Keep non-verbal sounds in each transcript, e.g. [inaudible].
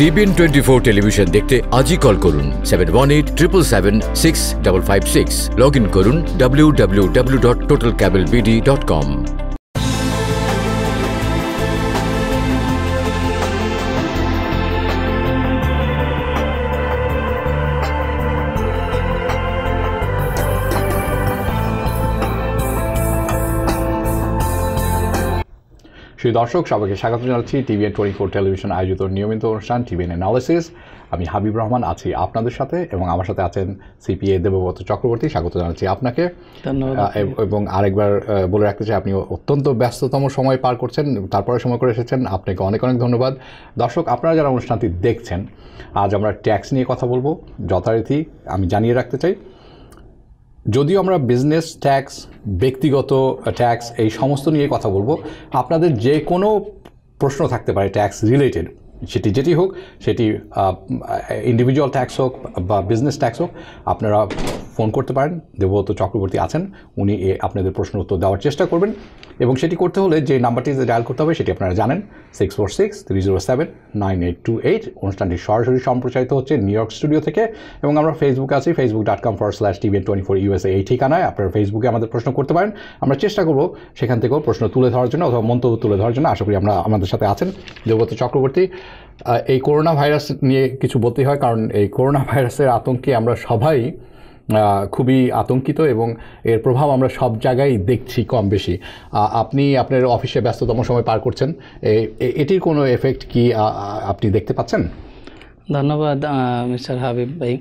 TVN twenty four television দেখতে আজই call করুন seven one eight triple seven six double five six log in করুন W W W dot total cable BD dot com সেই দর্শক সবাইকে স্বাগত জানাচ্ছি টিভিএন টোয়েন্টি ফোর টেলিভিশন আয়োজিত নিয়মিত অনুষ্ঠান টিভিএন অ্যানালিসিস আমি হাবিব রহমান আছি আপনাদের সাথে এবং আমার সাথে আছেন সিপিএ দেবব্রত চক্রবর্তী। স্বাগত জানাচ্ছি আপনাকে। ধন্যবাদ। এবং আরেকবার বলে রাখতে চাই আপনি অত্যন্ত ব্যস্ততম সময় পার করছেন তারপরে সময় করে এসেছেন। আপনাকে অনেক অনেক ধন্যবাদ। দর্শক আপনারা যারা অনুষ্ঠানটি দেখছেন আজ আমরা ট্যাক্স নিয়ে কথা বলব। যথারীতি আমি জানিয়ে রাখতে চাই যদিও আমরা বিজনেস ট্যাক্স ব্যক্তিগত ট্যাক্স এই সমস্ত নিয়ে কথা বলব, আপনাদের যে কোনো প্রশ্ন থাকতে পারে ট্যাক্স রিলেটেড সেটি যেটি হোক, সেটি ইন্ডিভিজুয়াল ট্যাক্স হোক বা বিজনেস ট্যাক্স হোক, আপনারা ফোন করতে পারেন। দেবব্রত চক্রবর্তী আছেন, উনি আপনাদের প্রশ্ন উত্তর দেওয়ার চেষ্টা করবেন। এবং সেটি করতে হলে যে নাম্বারটি ডায়াল করতে হবে সেটি আপনারা জানেন six four six three zero seven nine eight two eight অনুষ্ঠানটি সরাসরি সম্প্রচারিত হচ্ছে নিউ ইয়র্ক স্টুডিও থেকে এবং আমরা ফেসবুকে আছি Facebook dot com for slash TV twenty four USA এই ঠিকানায় আপনারা ফেসবুকে আমাদের প্রশ্ন করতে পারেন। আমরা চেষ্টা করব সেখান থেকেও প্রশ্ন তুলে ধরার জন্য অথবা মন্তব্য তুলে ধরার জন্য। আশা করি আমরা আমাদের সাথে আছেন দেবব্রত চক্রবর্তী। এই করোনা ভাইরাস নিয়ে কিছু বলতেই হয়, কারণ এই করোনা ভাইরাসের আতঙ্কে আমরা সবাই খুবই আতঙ্কিত এবং এর প্রভাব আমরা সব জায়গায় দেখছি কম বেশি। আপনি আপনার অফিসে ব্যস্ততম সময় পার করছেন। এটির কোনো এফেক্ট কি আপনি দেখতে পাচ্ছেন? ধন্যবাদ মিস্টার হাবিব ভাই।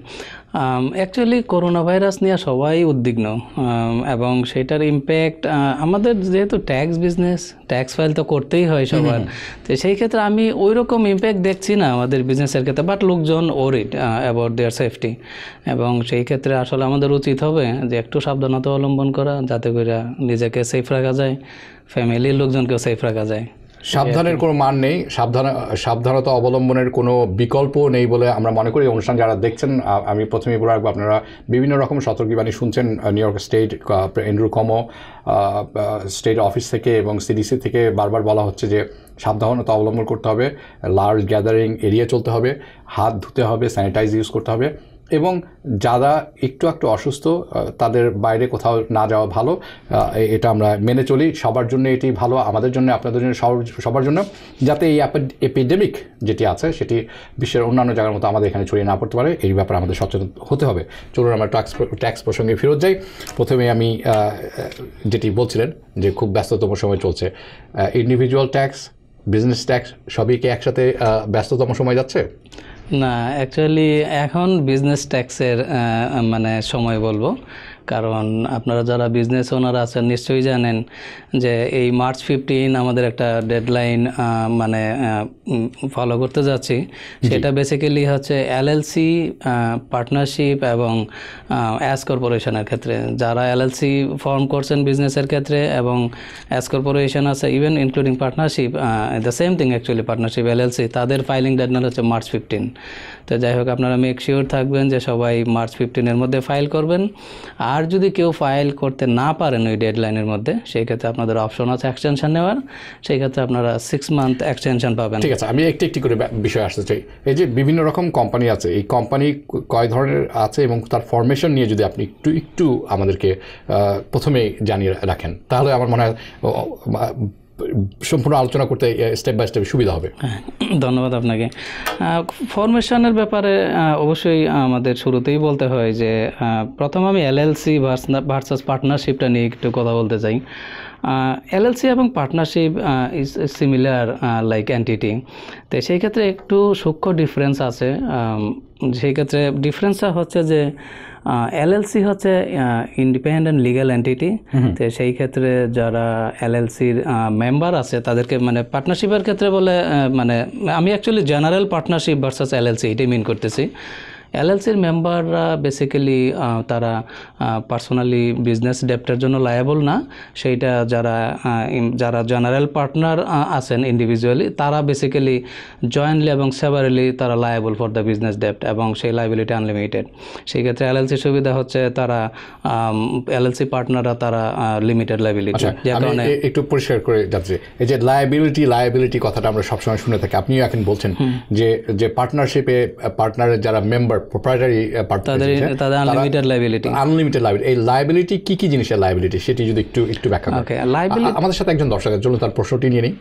অ্যাকচুয়ালি করোনা ভাইরাস নিয়ে সবাই উদ্বিগ্ন এবং সেটার ইম্প্যাক্ট আমাদের যেহেতু ট্যাক্স বিজনেস ট্যাক্স ফাইল তো করতেই হয় সবার। তো সেই ক্ষেত্রে আমি ওই রকম ইম্প্যাক্ট দেখছি না আমাদের বিজনেসের ক্ষেত্রে বাট লোকজন ওরিড অ্যাবাউট দেয়ার সেফটি এবং সেই ক্ষেত্রে আসলে আমাদের উচিত হবে যে একটু সাবধানতা অবলম্বন করা যাতে করে নিজেকে সেফ রাখা যায় ফ্যামিলির লোকজনকেও সেফ রাখা যায়। সাবধানের কোনো মান নেই, সাবধান, সাবধানতা অবলম্বনের কোনো বিকল্প নেই বলে আমরা মনে করি। অনুষ্ঠান যারা দেখছেন আমি প্রথমেই বলে রাখব, আপনারা বিভিন্ন রকম সতর্কবাণী শুনছেন New York State Andrew Cuomo state office থেকে এবং সিডিসি থেকে বারবার বলা হচ্ছে যে সাবধানতা অবলম্বন করতে হবে লার্জ গ্যাদারিং এড়িয়ে চলতে হবে, হাত ধুতে হবে স্যানিটাইজ ইউজ করতে হবে। এবং যারা একটু একটু অসুস্থ তাদের বাইরে কোথাও না যাওয়া ভালো। এটা আমরা মেনে চলি। সবার জন্য এটি ভালো, আমাদের জন্য, আপনাদের জন্য, সবার- জন্য। যাতে এই এপিডেমিক যেটি আছে, সেটি বিশ্বের অন্যান্য জায়গার মতো আমাদের এখানে ছড়িয়ে না পড়তে পারে। এই ব্যাপারে আমাদের সচেতন হতে হবে। চলুন আমরা ট্যাক্স ট্যাক্স প্রসঙ্গে ফেরত যাই। প্রথমে আমি যেটি বলছিলেন যে খুব ব্যস্ততম সময় চলছে। ইন্ডিভিজুয়াল ট্যাক্স বিজনেস ট্যাক্স সবই কি একসাথে ব্যস্ততম সময় যাচ্ছে? না অ্যাকচুয়ালি এখন বিজনেস ট্যাক্সের মানে সময় বলব। কারণ আপনারা যারা বিজনেস ওনার আছেন নিশ্চয়ই জানেন যে এই মার্চ ফিফটিন আমাদের একটা ডেডলাইন মানে ফলো করতে যাচ্ছি। সেটা বেসিক্যালি হচ্ছে এলএলসি পার্টনারশিপ এবং অ্যাস কর্পোরেশনের ক্ষেত্রে। যারা এলএলসি ফর্ম করছেন বিজনেসের ক্ষেত্রে এবং অ্যাস কর্পোরেশন আছে even including partnership the same thing actually partnership LLC তাদের ফাইলিং ডেডলাইন হচ্ছে মার্চ ফিফটিন তো যাই হোক আপনারা মেক শিওর থাকবেন যে সবাই মার্চ ফিফটিনের মধ্যে ফাইল করবেন। আর যদি কেউ ফাইল করতে না পারেন ওই ডেডলাইনের মধ্যে সেই ক্ষেত্রে আপনাদের অপশন আছে এক্সটেনশন নেওয়ার। সেই ক্ষেত্রে আপনারা সিক্স মান্থ এক্সটেনশন পাবেন। ঠিক আছে, আমি একটি একটি করে বিষয় আসতে চাই। এই যে বিভিন্ন রকম কোম্পানি আছে, এই কোম্পানি কয় ধরনের আছে এবং তার ফরমেশন নিয়ে যদি আপনি একটু একটু আমাদেরকে প্রথমে জানিয়ে রাখেন, তাহলে আমার মনে হয় সম্পূর্ণ আলোচনা করতে স্টেপ বাই স্টেপ সুবিধা হবে। হ্যাঁ, ধন্যবাদ আপনাকে। ফরমেশনের ব্যাপারে অবশ্যই আমাদের শুরুতেই বলতে হয় যে প্রথম আমি এলএলসি ভার্সাস পার্টনারশিপটা নিয়ে একটু কথা বলতে চাই। এলএলসি এবং partnership is similar like entity তো সেই ক্ষেত্রে একটু সূক্ষ্ম ডিফারেন্স আছে। সেই ক্ষেত্রে ডিফারেন্সটা হচ্ছে যে এলএলসি হচ্ছে ইন্ডিপেন্ডেন্ট লিগ্যাল এন্টিটি তো সেই ক্ষেত্রে যারা এলএলসির মেম্বার আছে তাদেরকে মানে পার্টনারশিপের ক্ষেত্রে বলে মানে আমি actually general partnership versus LLC এটাই মিন করতেছি। এলএলসির মেম্বাররা বেসিক্যালি তারা পার্সোনালি বিজনেস ডেপ্টের জন্য লায়াবল না। সেইটা যারা যারা জেনারেল পার্টনার আছেন ইন্ডিভিজুয়ালি তারা বেসিক্যালি জয়েন্টলি এবং সেভারেলি তারা লায়াবল ফর দ্য বিজনেস ডেপ্ট এবং সেই লাইবিলিটি আনলিমিটেড সেই ক্ষেত্রে এলএলসি সুবিধা হচ্ছে তারা এলএলসি পার্টনাররা তারা লিমিটেড লাইবিলিটি যে কারণে একটু পরিষ্কার করে যাচ্ছে। এই যে লায়াবিলিটি লায়াবিলিটি কথাটা আমরা সবসময় শুনে থাকি। আপনিও এখন বলছেন যে যে পার্টনারশিপে পার্টনারের যারা মেম্বার প্রোপ্রাইটারি তাদের তাদের আনলিমিটেড লাইবিলিটি আনলিমিটেড লাইবিলিটি এই লাইবিলিটি কি কি জিনিসের লাইবিলিটি সেটি যদি একটু একটু ব্যাখ্যা করেন। আমাদের সাথে একজন দর্শক আছে চলুন তার প্রশ্নটি নিয়ে নিই।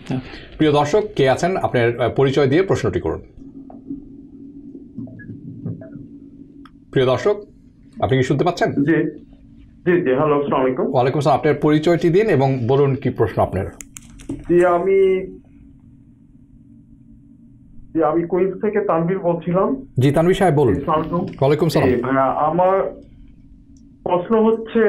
প্রিয় দর্শক কে আছেন? আপনার পরিচয় দিয়ে প্রশ্নটি করুন। প্রিয় দর্শক আপনি কি শুনতে পাচ্ছেন? জি জি জি হ্যালো আসসালামু আলাইকুম। ওয়ালাইকুম আসসালাম আপনার পরিচয়টি দিন এবং বলুন কি প্রশ্ন আপনার। জি আমি জি আমি কুইন্স থেকে তানভীর বলছিলাম। জি তানভীর সাহেব বলুন। ওয়ালাইকুম সালাম। আমার প্রশ্ন হচ্ছে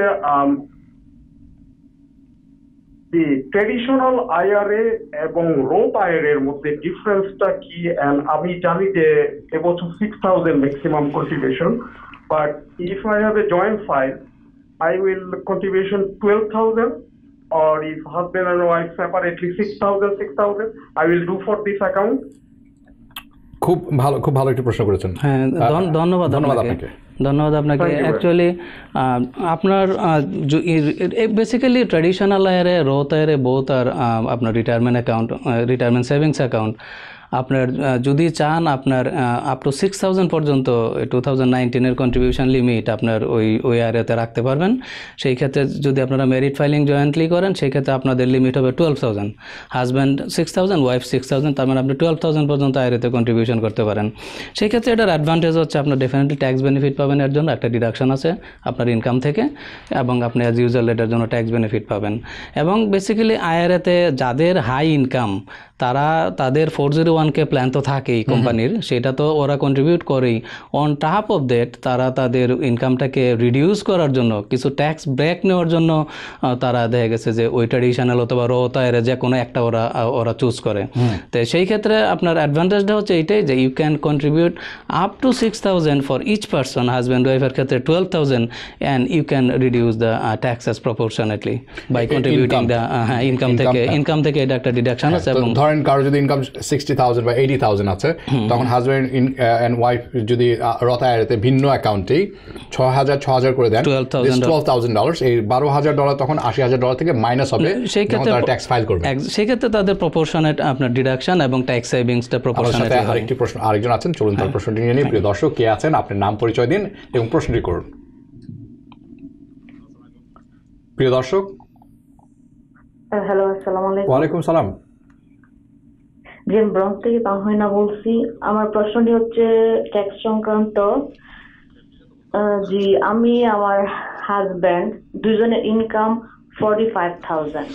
জি ট্রেডিশনাল আইআরএ এবং রোপ আইআরএ এর মধ্যে ডিফারেন্সটা কি? And আমি জানি যে এবছর six thousand maximum contribution but if I have a joint file I will contribution 12,000 or if husband and wife separately 6,000, 6,000, I will do for this account. খুব ভালো খুব ভালো একটি প্রশ্ন করেছেন। হ্যাঁ ধন্যবাদ ধন্যবাদ আপনাকে। ধন্যবাদ আপনাকে। অ্যাকচুয়ালি আপনার basically traditional IRA Roth IRA both আর আপনার retirement account retirement savings account আপনার যদি চান আপনার আপ টু সিক্স থাউজেন্ড পর্যন্ত টু থাউজেন্ড নাইনটিনের কন্ট্রিবিউশন লিমিট আপনার ওই ওই আয়ারেতে রাখতে পারবেন। সেই ক্ষেত্রে যদি আপনারা মেরিট ফাইলিং জয়েন্টলি করেন, সেই ক্ষেত্রে আপনাদের লিমিট হবে twelve thousand husband six thousand wife six thousand তার মানে আপনি টুয়েলভ থাউজেন্ড পর্যন্ত আয়ারেতে কন্ট্রিবিউশন করতে পারেন। সেই ক্ষেত্রে এটার অ্যাডভান্টেজ হচ্ছে আপনার ডেফিনেটলি ট্যাক্স বেনিফিট পাবেন, এর জন্য একটা ডিডাকশন আছে আপনার ইনকাম থেকে, এবং আপনি অ্যাজ ইউজুয়াল এটার জন্য ট্যাক্স বেনিফিট পাবেন। এবং বেসিক্যালি আইআরএতে যাদের হাই ইনকাম তারা তাদের ফোর জিরো ওয়ানকে প্ল্যান তো থাকেই কোম্পানির সেটা তো ওরা কন্ট্রিবিউট করেই। অন টপ অফ দ্যাট তারা তাদের ইনকামটাকে রিডিউস করার জন্য কিছু ট্যাক্স ব্রেক নেওয়ার জন্য তারা দেখা গেছে যে ওই ট্র্যাডিশনাল অথবা রোতায়ের যে কোনো একটা ওরা ওরা চুজ করে। তো সেই ক্ষেত্রে আপনার অ্যাডভান্টেজটা হচ্ছে এইটাই যে you can contribute up to six thousand for each person husband ওয়াইফের ক্ষেত্রে twelve thousand and you can reduce the taxes proportionately by contributing the হ্যাঁ ইনকাম থেকে ইনকাম থেকে এটা একটা ডিডাকশন আছে এবং ধরেন কারও যদি ইনকাম সিক্সটি থাউজেন্ড বা এইটি থাউজেন্ড আছে তখন হাজব্যান্ড অ্যান্ড ওয়াইফ যদি রতায়ারেতে ভিন্ন অ্যাকাউন্টেই ছ হাজার ছ হাজার করে দেন টুয়েলভ থাউজেন্ড ডলার এই বারো হাজার ডলার তখন আশি হাজার ডলার থেকে মাইনাস হবে সেই ক্ষেত্রে তারা ট্যাক্স ফাইল করবে। সেই ক্ষেত্রে তাদের প্রপোর্শনেট আপনার ডিডাকশন এবং ট্যাক্স সেভিংসটা প্রপোর্শনেট সাথে আরেকটি প্রশ্ন আরেকজন আছেন চলুন তার প্রশ্নটি নিয়ে নিই। প্রিয় দর্শক কে আছেন? আপনার নাম পরিচয় দিন এবং প্রশ্নটি করুন। প্রিয় দর্শক। হ্যালো আসসালামু আলাইকুম। ওয়ালাইকুম সালাম। আমি ব্রঞ্জ থেকে তাহমিনা বলছি আমার প্রশ্নটি হচ্ছে ট্যাক্স সংক্রান্ত। জি আমি আমার হাজব্যান্ড দুজনের ইনকাম ফর্টি ফাইভ থাউজেন্ড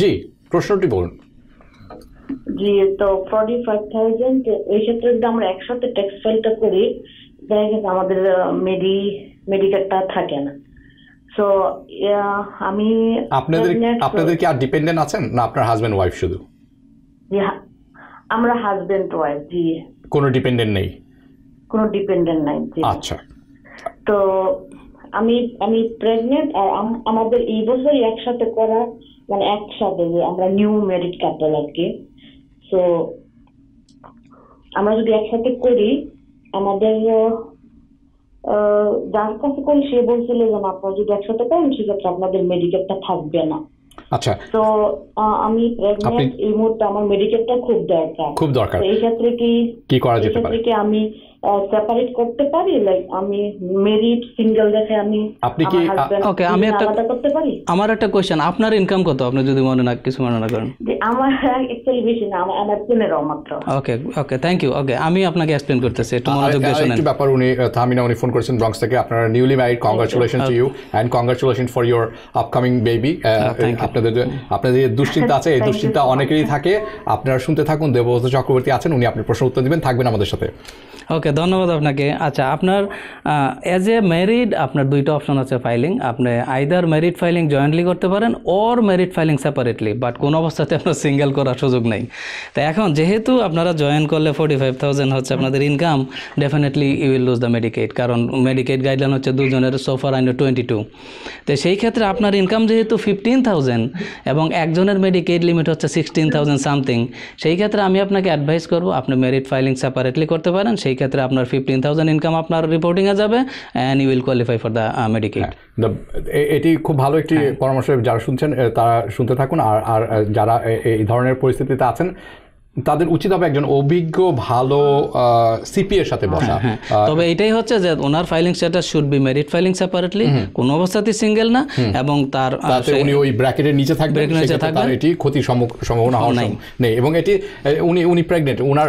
জি প্রশ্নটি বলুন। জি তো ফর্টি ফাইভ থাউজেন্ড এই ক্ষেত্রে যদি আমরা একসাথে ট্যাক্স ফাইলটা করি দেখা গেছে আমাদের মেডি মেডিকেলটা থাকে না। সো আমি আপনাদের আপনাদের কি আর ডিপেন্ডেন্ট আছেন? না আপনার হাজব্যান্ড ওয়াইফ শুধু। জি, আমরা হাজবেন্ড ওয়াইফ জি কোনো ডিপেন্ডেন্ট নেই? কোনো ডিপেন্ডেন্ট নাই জি আচ্ছা। তো আমি আমি প্রেগনেন্ট আর আম- আমাদের এই বছরই একসাথে করা মানে একসাথে যে আমরা নিউ ম্যারিড কাপল আর কি। তো আমরা যদি একসাথে করি আমাদের যার কাছে করি সে বলছিল যে আপনারা যদি একসাথে করেন সেক্ষেত্রে আপনাদের মেডিকেলটা থাকবে না। আচ্ছা। তো আমি প্রেগন্যান্ট এই মুহূর্তে আমার মেডিকেলটা খুব দরকার। খুব দরকার। এই ক্ষেত্রে কি কি করা যেতে পারে? কি আমি সেপারেট করতে পারি? লাইক আমি মেরিট সিঙ্গেল দেখে আমি আপনি কি- Okay, আমি একটা- করতে পারি? আমার একটা কোয়েশ্চেন আপনার ইনকাম কত? আপনি যদি মনে না কিছু মনে না করেন। যে আমার অ্যাকচুয়ালি বেশি না আমার আমার পনেরো মাত্র। ওকে ওকে থ্যাংক ইউ ওকে আমি আপনাকে এক্সপ্লেন করতেছি একটু মনোযোগ দিয়ে শুনেন। আরেকটি ব্যাপার উনি তাহমিনা উনি ফোন করেছেন ব্রঙ্কস থেকে। আপনারা newly married congratulation to you and congratulation for your upcoming baby আপনাদের আপনাদের যে দুশ্চিন্তা আছে এই দুশ্চিন্তা অনেকেরই থাকে। আপনারা শুনতে থাকুন দেবব্রত চক্রবর্তী আছেন উনি আপনার প্রশ্ন উত্তর দিবেন থাকবেন আমাদের সাথে। ওকে ধন্যবাদ আপনাকে। আচ্ছা আপনার অ্যাজ এ ম্যারিড আপনার দুইটা অপশন আছে ফাইলিং আপনি আইদার ম্যারিড ফাইলিং জয়েন্টলি করতে পারেন or married filing separately but কোনো অবস্থাতে আপনার সিঙ্গেল করার সুযোগ নেই। তো এখন যেহেতু আপনারা জয়েন করলে ফোর্টি ফাইভ থাউজেন্ড হচ্ছে আপনাদের income definitely you will lose the Medicaid কারণ মেডিকেট গাইডলাইন হচ্ছে দুজনের সোফার আইন টোয়েন্টি টু তো সেই ক্ষেত্রে আপনার ইনকাম যেহেতু ফিফটিন থাউজেন্ড এবং একজনের মেডিকেট লিমিট হচ্ছে সিক্সটিন থাউজেন্ড সামথিং সেই ক্ষেত্রে আমি আপনাকে অ্যাডভাইস করব, আপনি মেরিট ফাইলিং সেপারেটলি করতে পারেন, সেই ক্ষেত্রে আপনার ফিফটিন থাউজেন্ড ইনকাম আপনার রিপোর্টিংয়ে যাবে and you will qualify for the medical এটি খুব ভালো একটি পরামর্শ যারা শুনছেন তারা শুনতে থাকুন। আর আর যারা এই ধরনের পরিস্থিতিতে আছেন তাদের উচিত হবে একজন অভিজ্ঞ ভালো সিপি এর সাথে বসা। হ্যাঁ তবে এটাই হচ্ছে যে ওনার filing status should be married filing separately কোন অবস্থাতেই সিঙ্গেল না এবং তার তাতে উনি ওই ব্র্যাকেটের নিচে থাকবেন নিচে থাকবেন। এটি ক্ষতির সম্ভাবনা হওয়ার নাই। নেই। এবং এটি উনি উনি প্রেগনেন্ট ওনার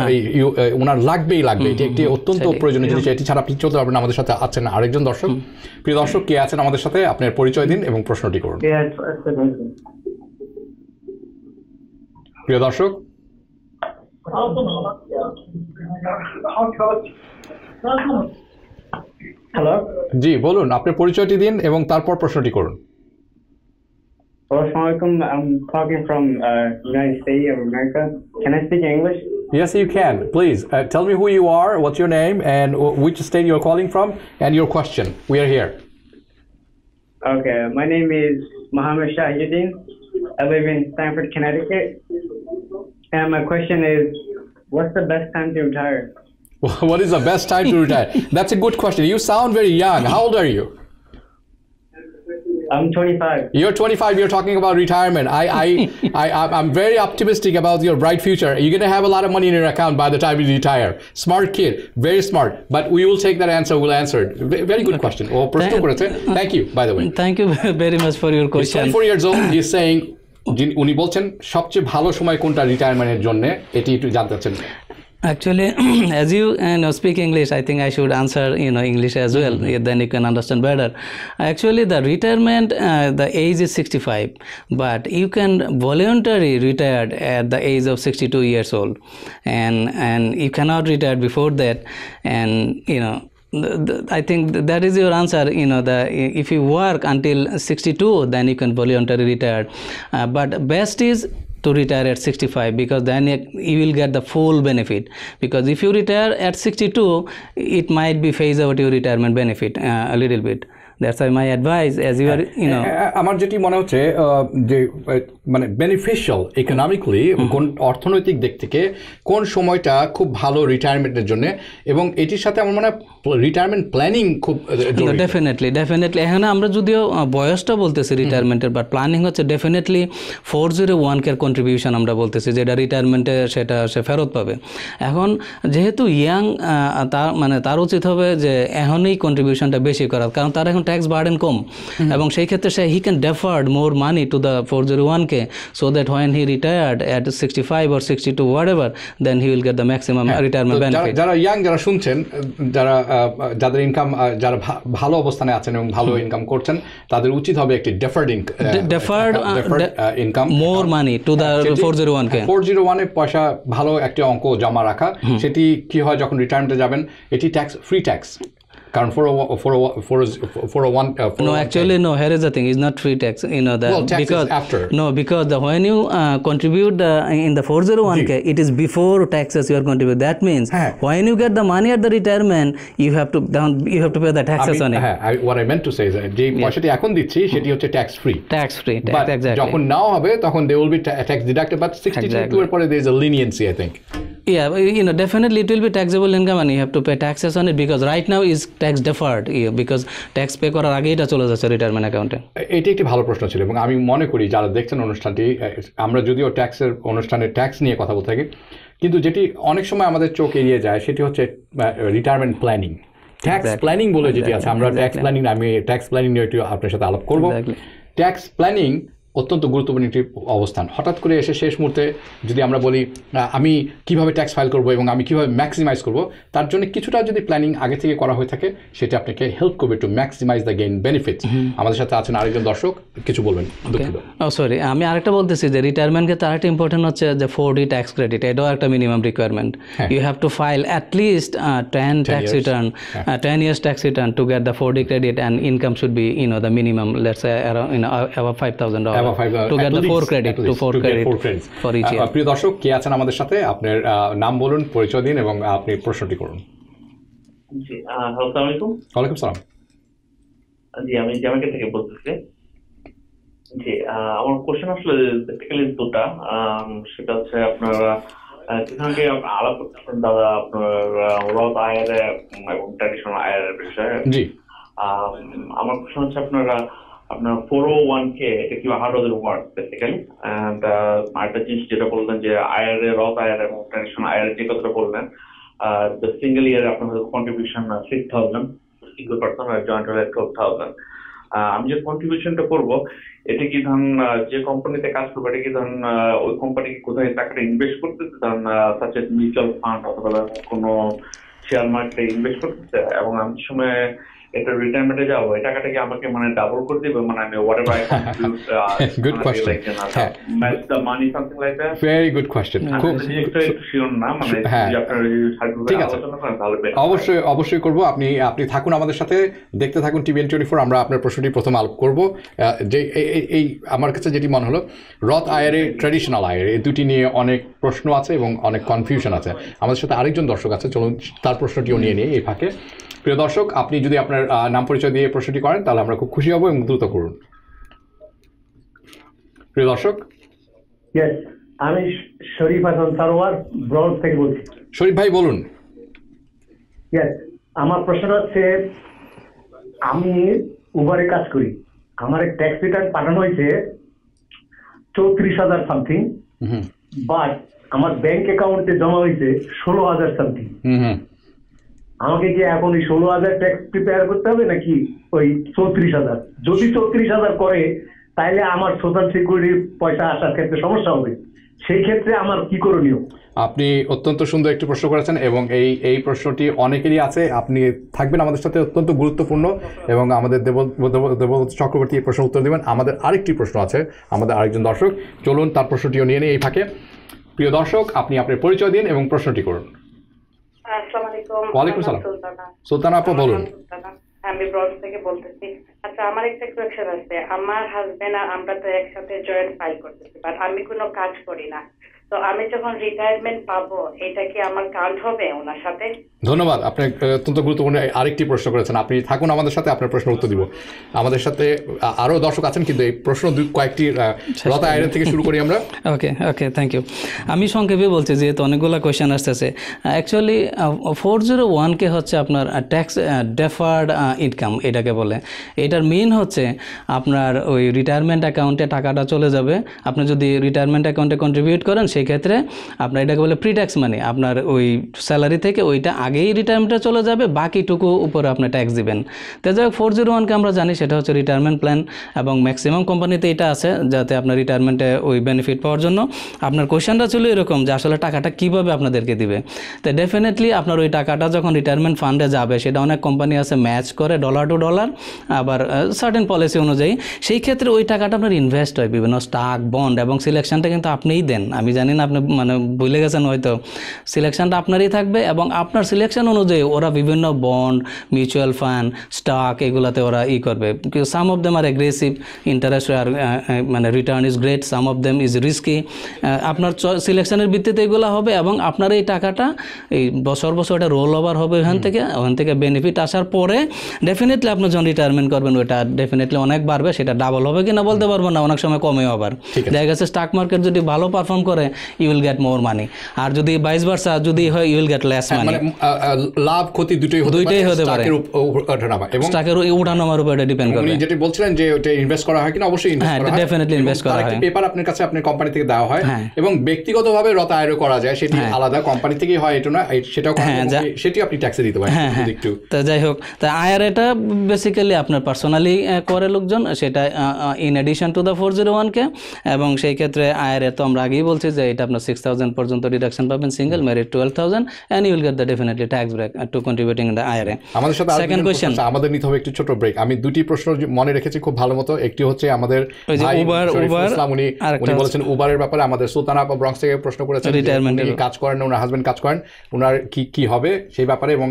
ওনার লাগবেই লাগবে। এটি একটি অত্যন্ত প্রয়োজনীয় জিনিস। এটি ছাড়া আপনি চলতে পারবেন আমাদের সাথে আছেন আরেকজন দর্শক। প্রিয় দর্শক কে আছেন আমাদের সাথে? আপনার পরিচয় দিন এবং প্রশ্নটি করুন। amazing. প্রিয় দর্শক Hello? জি বলুন আপনার পরিচয়টি দিন এবং তারপর প্রশ্নটি করুন Hello, Assalamualaikum. I'm talking from uh, United States of America. Can I speak English? Yes, you can. Please uh, tell me who you are, what's your name, and w- which state you're calling from, and your question. We are here. Okay, my name is Mohammed Shahiddin. I live in Stamford, Connecticut. And my question is, what's the best time to retire? [laughs] what is the best time to retire? That's a good question. You sound very young. How old are you? I'm 25. You're 25. You're talking about retirement. I, I, [laughs] I, am very optimistic about your bright future. You're gonna have a lot of money in your account by the time you retire. Smart kid, very smart. But we will take that answer. We'll answer it. Very good question. Oh, well, thank you, by the way. Thank you [laughs] very much for your question. He's 24 years old. He's saying যিনি- উনি বলছেন সবচেয়ে ভালো সময় কোনটা রিটায়ারমেন্টের জন্য এটি একটু জানতে চাচ্ছেন Actually, as you uh, know, speak English, I think I should answer you know English as well. Then you can understand better. Actually, the retirement, uh, the age is 65, but you can voluntarily retire at the age of 62 years old, and and you cannot retire before that, and you know. the- the- I think th- that is your answer. You know, the if you work until 62, then you can voluntarily retire. Uh, but best is to retire at 65 because then you you will get the full benefit because if you retire at 62 it might be phase out your retirement benefit uh, a little bit that's why my advice as you are you know আ- আমার যেটি মনে হচ্ছে আহ, যে আহ, মানে beneficial economically কোন অর্থনৈতিক দিক থেকে কোন সময়টা খুব ভালো রিটায়ারমেন্টের জন্য এবং এটির সাথে আমার মনে হয় রিটায়ারমেন্ট প্ল্যানিং খুব ডেফিনেটলি ডেফিনেটলি এখানে আমরা যদিও বয়সটা বলতেছি রিটায়ারমেন্টের বাট প্ল্যানিং হচ্ছে ডেফিনেটলি ফোর জিরো ওয়ান কের কন্ট্রিবিউশন আমরা বলতেছি যেটা রিটায়ারমেন্টে সেটা সে ফেরত পাবে। এখন যেহেতু ইয়াং তার মানে তার উচিত হবে যে এখনই কন্ট্রিবিউশনটা বেশি করার কারণ তার এখন ট্যাক্স বার্ডেন কম। এবং সেই ক্ষেত্রে সে he can deferred more money to the four zero one K so that when he retired at sixty five or sixty two whatever then he will get the maximum retirement তো যারা young যারা শুনছেন যারা যাদের income যারা ভালো অবস্থানে আছেন এবং ভালো ইনকাম করছেন তাদের উচিত হবে একটি deferred deferred, de- income more money to the 401k four zero ওয়ানে পয়সা ভালো একটা অঙ্ক জমা রাখা। সেটি কি হয় যখন রিটায়ারমেন্টে যাবেন? এটি ট্যাক্স ফ্রি ট্যাক্স কারণ four four four four one No, actually, no. Here is the thing: it's not free tax. You know that Well, tax because after. no, because the when you uh, contribute uh, in the 401k, it is before taxes you are contribute. That means হ্যাঁ। when you get the money at the retirement, you have to down, you have to pay the taxes on it. হ্যাঁ what I meant to say is যে পয়সাটি এখন দিচ্ছি সেটি হচ্ছে tax free Tax free. But exactly. যখন now হবে তখন they will be tax deducted but sixty Exactly. এর পরে there is a leniency I think Yeah, you know, definitely it will be taxable income and you have to pay taxes on it because right now is tax deferred because tax pay করার আগে এটা চলে যাচ্ছে retirement অ্যাকাউন্টে এটি একটি ভালো প্রশ্ন ছিল এবং আমি মনে করি যারা দেখছেন অনুষ্ঠানটি আমরা যদিও ট্যাক্সের অনুষ্ঠানে ট্যাক্স নিয়ে কথা বলতে থাকি কিন্তু যেটি অনেক সময় আমাদের চোখ এড়িয়ে যায় সেটি হচ্ছে রিটায়ারমেন্ট প্ল্যানিং ট্যাক্স প্ল্যানিং বলে যেটি আছে আমরা ট্যাক্স প্ল্যানিং আমি ট্যাক্স প্ল্যানিং নিয়ে একটু আপনার সাথে আলাপ করব। ট্যাক্স প্ল্যানিং অত্যন্ত গুরুত্বপূর্ণ একটি অবস্থান। হঠাৎ করে এসে শেষ মুহূর্তে যদি আমরা বলি আমি কীভাবে ট্যাক্স ফাইল করব এবং আমি কীভাবে ম্যাক্সিমাইজ করব তার জন্য কিছুটা যদি প্ল্যানিং আগে থেকে করা হয়ে থাকে সেটা আপনাকে হেল্প করবে to maximize the gain benefit আমাদের সাথে আছেন আরেকজন দর্শক কিছু বলবেন সরি আমি আরেকটা বলতেছি যে রিটায়ারমেন্ট ক্ষেত্রে আরেকটা ইম্পর্টেন্ট হচ্ছে যে ফোর ডি ট্যাক্স ক্রেডিট এটাও একটা minimum requirement you have to file at least ten tax return ten years tax return to get the forty credit and income should be you know the minimum let's know five thousand to get the four credit to four credit for each year প্রিয় দর্শক কে আছেন আমাদের সাথে? আপনার নাম বলুন পরিচয় দিন এবং আপনি প্রশ্নটি করুন। জি আসসালামু আলাইকুম। ওয়ালাইকুম সালাম। জি আমি থেকে বলতেছি। জি আমার কোশ্চেন আসলে বেসিক্যালি দুটা। সেটা হচ্ছে আপনার আলাপ করতেছেন দাদা আপনার রথ আয়ের এবং ট্র্যাডিশনাল আয়ের বিষয়ে? জি। আম, আমার কোশ্চেন হচ্ছে আপনারা আপনার ফোর ও ওয়ান কে এটা কি how does work basically and আরেকটা জিনিস যেটা বললেন যে আয়ের রথ আয়ার এবং ট্র্যাডিশনাল আয়ের যে কথাটা বললেন সিঙ্গেল ইয়ারে আপনার contribution six thousand single person আর জয়েন্ট হলে টুয়েলভ থাউজেন্ড আমি যে কন্ট্রিবিউশনটা করব, এটা কি ধরুন যে কোম্পানিতে কাজ করব, এটা কি ধরুন ওই কোম্পানি কোথায় টাকাটা ইনভেস্ট করতেছে? ধরুন সাচ মিউচুয়াল ফান্ড অথবা কোনো শেয়ার মার্কেটে ইনভেস্ট করতেছে? এবং আমি সময় এটা রিটায়ারমেন্টে যাব এই টাকাটা কি আমাকে মানে ডাবল করে দিবে? মানে আমি। Match the money something like that very good question খুব শিওর না মানে হ্যাঁ। আপনারা ঠিক আছে। অবশ্যই অবশ্যই করব। আপনি আপনি থাকুন আমাদের সাথে দেখতে থাকুন টিভিএন টোয়েন্টি ফোর আমরা আপনার প্রশ্নটি প্রথম আলোপ করব। যে এই- আমার কাছে যেটি মনে হলো রথ আয়ের ট্র্যাডিশনাল আয়ের এই দুটি নিয়ে অনেক প্রশ্ন আছে এবং অনেক কনফিউশন আছে। আমাদের সাথে আরেকজন দর্শক আছে চলুন তার প্রশ্নটিও নিয়ে নিই এই ফাঁকে। প্রিয় দর্শক আপনি যদি আপনার নাম পরিচয় দিয়ে প্রশ্নটি করেন তাহলে আমরা খুব খুশি হব এবং দ্রুত করুন। প্রিয় দর্শক। আমি শরীফ হাসান সারোয়ার ব্রঞ্জ থেকে বলছি। শরীফ ভাই বলুন। আমার প্রশ্ন হচ্ছে আমি উবারে কাজ করি। আমার ট্যাক্স রিটার্ন পাঠানো হয়েছে চৌত্রিশ হাজার সামথিং হুম। বাট আমার ব্যাংক অ্যাকাউন্টে জমা হয়েছে ষোলো হাজার সামথিং হুম হুম। আমাকে কি এখন ওই ষোলো হাজার ট্যাক্স প্রিপেয়ার করতে হবে নাকি ওই চৌত্রিশ হাজার? যদি চৌত্রিশ হাজার করে তাহলে আমার সোশ্যাল সিকিউরিটি পয়সা আসার ক্ষেত্রে সমস্যা হবে। সেই ক্ষেত্রে আমার কি করণীয়? আপনি অত্যন্ত সুন্দর একটি প্রশ্ন করেছেন এবং এই এই প্রশ্নটি অনেকেরই আছে। আপনি থাকবেন আমাদের সাথে, অত্যন্ত গুরুত্বপূর্ণ এবং আমাদের দেব, দেব- চক্রবর্তী এই প্রশ্ন উত্তর দেবেন। আমাদের আরেকটি প্রশ্ন আছে, আমাদের আরেকজন দর্শক। চলুন তার প্রশ্নটিও নিয়ে নিই এই ফাঁকে। প্রিয় দর্শক, আপনি আপনার পরিচয় দিন এবং প্রশ্নটি করুন। আসসালামু আলাইকুম ওয়ালাইকুম আলাইকুম সালাম। সুলতানা। আপা বলুন। আমি ব্রজ থেকে বলতেছি আচ্ছা আমার একটা কোয়েশ্চেন আছে। আমার হাজবেন্ড আর আমরা তো একসাথে জয়েন্ট ফাইল করতেছি বাট আমি কোনো কাজ করি না। তো আমি যখন রিটায়ারমেন্ট পাবো এটা কি আমার কাউন্ট হবে ওনার সাথে? ধন্যবাদ। আপনি অত্যন্ত গুরুত্বপূর্ণ আরেকটি প্রশ্ন করেছেন। আপনি থাকুন আমাদের সাথে আপনার প্রশ্ন উত্তর দিব। আমাদের সাথে আরও দর্শক আছেন কিন্তু এই প্রশ্ন দুই কয়েকটি লতা আয়নের থেকে শুরু করি আমরা। ওকে ওকে থ্যাংক ইউ আমি সংক্ষেপে বলছি যেহেতু অনেকগুলো কোয়েশ্চেন আসতেছে অ্যাকচুয়ালি ফোর জিরো ওয়ানকে হচ্ছে আপনার ট্যাক্স ডেফার্ড ইনকাম এটাকে বলে। এটার মেইন হচ্ছে আপনার ওই রিটায়ারমেন্ট অ্যাকাউন্টে টাকাটা চলে যাবে। আপনি যদি রিটায়ারমেন্ট অ্যাকাউন্টে কন্ট্রিবিউট করেন সেই ক্ষেত্রে আপনার এটাকে বলে প্রি ট্যাক্স মানি আপনার ওই স্যালারি থেকে ওইটা আগেই রিটায়ারমেন্টে চলে যাবে, বাকিটুকু উপরে আপনি ট্যাক্স দিবেন। তো যাই হোক ফোর জিরো ওয়ানকে আমরা জানি, সেটা হচ্ছে রিটায়ারমেন্ট প্ল্যান এবং ম্যাক্সিমাম কোম্পানিতে এটা আছে, যাতে আপনার রিটায়ারমেন্টে ওই বেনিফিট পাওয়ার জন্য। আপনার কোয়েশ্চেনটা ছিল এরকম যে আসলে টাকাটা কীভাবে আপনাদেরকে দিবে। তো ডেফিনেটলি আপনার ওই টাকাটা যখন রিটায়ারমেন্ট ফান্ডে যাবে, সেটা অনেক কোম্পানি আছে ম্যাচ করে ডলার টু ডলার আবার সার্টেন পলিসি অনুযায়ী সেই ক্ষেত্রে ওই টাকাটা আপনার ইনভেস্ট হয় বিভিন্ন স্টাক বন্ড এবং সিলেকশনটা কিন্তু আপনিই দেন। আমি জানি না আপনি মানে ভুলে গেছেন হয়তো। সিলেকশনটা আপনারই থাকবে এবং আপনার সিলেকশন অনুযায়ী ওরা বিভিন্ন বন্ড মিউচুয়াল ফান্ড স্টক এগুলাতে ওরা ই করবে। Some of them are aggressive interest আর মানে return is great some of them is risky আপনার সিলেকশনের ভিত্তিতে এগুলো হবে এবং আপনার এই টাকাটা এই বছর বছর এটা রোল ওভার হবে ওখান থেকে ওখান থেকে বেনিফিট আসার পরে ডেফিনেটলি আপনি যখন রিটায়ারমেন্ট করবেন ওটা ডেফিনেটলি অনেক বাড়বে সেটা ডাবল হবে কিনা বলতে পারব না অনেক সময় কমেও আবার। দেখা গেছে স্টক মার্কেট যদি ভালো পারফর্ম করে you will get more money আর যদি বাইশ বার্সা যদি হয় you will get less money লাভ ক্ষতি দুটোই দুইটাই হতে পারে। এবং স্টকের উঠানামার উপর এটা ডিপেন্ড উনি যেটি বলছিলেন যে ওটা ইনভেস্ট করা হয় কিনা অবশ্যই ইনভেস্ট হ্যাঁ, করা হয়। এবং invest করা হয়। পেপার আপনার কাছে আপনার কোম্পানি থেকে দেওয়া হয়। হ্যাঁ। এবং ব্যক্তিগতভাবে রত আয়রও করা যায় সেটি আলাদা কোম্পানি থেকেই হয় এটা না সেটাও করা হ্যাঁ, সেটিও আপনি ট্যাক্সে দিতে পারেন হ্যাঁ হ্যাঁ। একটু তো যাই হোক তা আয়ার আইআরএটা বেসিক্যালি আপনার পার্সোনালি করে লোকজন সেটা in addition to the four zero ওয়ানকে এবং সেই ক্ষেত্রে আইআরএ তো আমরা আগেই বলছি যে এটা আপনার সিক্স থাউজেন্ড পর্যন্ত ডিডাকশন পাবেন single married twelve thousand and you'll get the definitely tax break to contributing the IRA আমাদের সাথে সেকেন্ড কোয়েশ্চেন আমাদের নিতে হবে একটু ছোট ব্রেক আমি দুটি প্রশ্ন মনে রেখেছি খুব ভালো মতো। একটি হচ্ছে আমাদের Uber, ইসলাম উনি উনি বলেছেন উবারের ব্যাপারে আমাদের সুলতানা আপা ব্রঙ্কস থেকে প্রশ্ন করেছেন এর- কাজ করেন ওনার হাজবেন্ড কাজ করেন ওনার কি কি হবে সেই ব্যাপারে এবং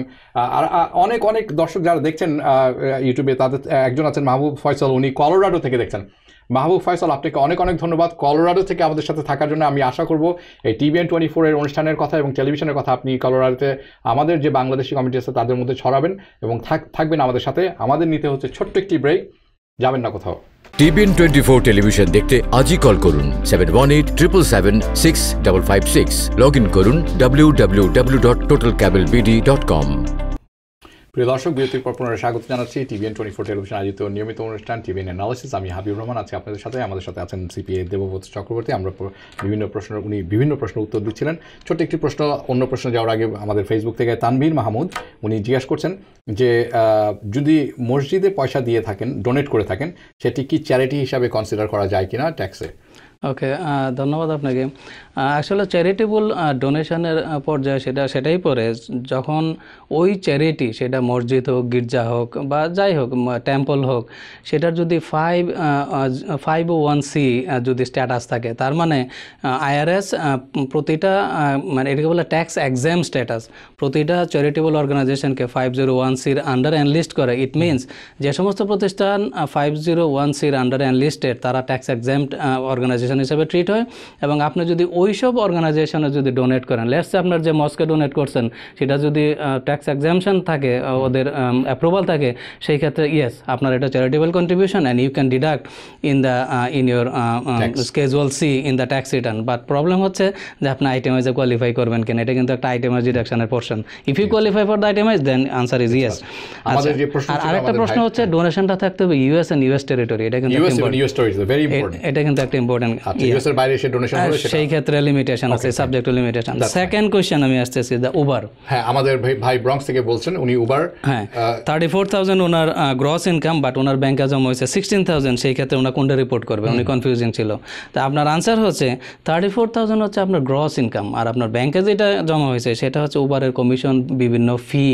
আর অনেক অনেক দর্শক যারা দেখছেন আহ, ইউটিউবে তাদের একজন আছেন মাহবুব ফয়সল উনি কলোরাডো থেকে দেখছেন। মাহবুব ফয়সল আপনাকে অনেক অনেক ধন্যবাদ। কলোরাডো থেকে আমাদের সাথে থাকার জন্য আমি আশা করব এই টিভিএন টোয়েন্টি ফোরের অনুষ্ঠানের কথা এবং টেলিভিশনের কথা আপনি কলোরাডোতে আমাদের যে বাংলাদেশি কমিটি আছে তাদের মধ্যে ছড়াবেন এবং থাক- থাকবেন আমাদের সাথে। আমাদের নিতে হচ্ছে ছোট্ট একটি ব্রেক যাবেন না কোথাও। টিভিএন টোয়েন্টি ফোর টেলিভিশন দেখতে আজই কল করুন seven one eight triple seven six double five six log in করুন W W W dot total cable BD dot com প্রিয় দর্শক, বিরতির পর পুনরায় স্বাগত জানাচ্ছি। টিভিএন টোয়েন্টি ফোর টেলিভিশন আয়োজিত নিয়মিত অনুষ্ঠান টিভিএন অ্যানালিসিস আমি হাবিব রহমান, আছি আপনাদের সাথে। আমাদের সাথে আছেন সিপিএ দেবব্রত চক্রবর্তী। আমরা বিভিন্ন প্রশ্ন উনি বিভিন্ন প্রশ্ন উত্তর দিচ্ছিলেন। ছোট্ট একটি প্রশ্ন, অন্য প্রশ্ন যাওয়ার আগে আমাদের ফেসবুক থেকে তানভীর মাহমুদ, উনি জিজ্ঞাসা করছেন যে যদি মসজিদে পয়সা দিয়ে থাকেন ডোনেট করে থাকেন, সেটি কি চ্যারিটি হিসাবে কনসিডার করা যায় কিনা ট্যাক্সে ওকে ধন্যবাদ আপনাকে। আসলে চ্যারিটেবল ডোনেশনের পর্যায়ে সেটা, সেটাই পড়ে। যখন ওই চ্যারিটি সেটা মসজিদ হোক, গির্জা হোক, বা যাই হোক টেম্পল হোক, সেটার যদি ফাইভ ফাইভ ওয়ান সি যদি স্ট্যাটাস থাকে, তার মানে আইআরএস প্রতিটা মানে এটাকে বলে ট্যাক্স এক্সাম স্ট্যাটাস প্রতিটা চ্যারিটেবল অর্গানাইজেশনকে ফাইভ জিরো ওয়ান সির আন্ডার অ্যানলিস্ট করে। ইট মিনস যে সমস্ত প্রতিষ্ঠান ফাইভ জিরো ওয়ান সির আন্ডার অ্যানলিস্টেড তারা ট্যাক্স এক্সাম অর্গানাইজেশন হিসেবে ট্রিট হয়। এবং আপনি যদি ওইসব অর্গানাইজেশনে যদি ডোনেট করেন লেটসে আপনার যে মস্কে ডোনেট করছেন সেটা যদি ট্যাক্স এক্সামশন থাকে ওদের অ্যাপ্রুভাল থাকে সেই ক্ষেত্রে ইয়েস আপনার এটা charitable contribution and you can deduct in the in your schedule C in the tax return but problem হচ্ছে যে আপনি আইটেমাইজে কোয়ালিফাই করবেন কিনা এটা কিন্তু একটা itemize ডিডাকশনের portion if you qualify for the itemize then answer is yes আর আরেকটা প্রশ্ন হচ্ছে ডোনেশনটা থাকতে হবে ইউএস এন্ড ইউএস টেরিটরি এটা কিন্তু ইম্পর্টেন্ট এটা কিন্তু একটা ইম্পর্টেন্ট আচ্ছা ইউএস এর বাইরে এসে ডোনেশন হলে সেই ক্ষেত্রে লিমিটেশন আছে সাবজেক্ট লিমিটেশন সেকেন্ড কোয়েশ্চেন আমি আসতেছি দ্য উবার হ্যাঁ আমাদের ভাই ব্রঙ্কস থেকে বলছেন উনি উবার হ্যাঁ থার্টি ফোর থাউজেন্ড ওনার গ্রস ইনকাম বাট ওনার ব্যাংকে জমা হয়েছে সিক্সটিন থাউজেন্ড সেই ক্ষেত্রে ওনার কোনটা রিপোর্ট করবে? উনি কনফিউজিং ছিল। তা আপনার আনসার হচ্ছে থার্টি ফোর থাউজেন্ড হচ্ছে আপনার গ্রস ইনকাম আর আপনার ব্যাংকে যেটা জমা হয়েছে সেটা হচ্ছে উবারের কমিশন বিভিন্ন ফি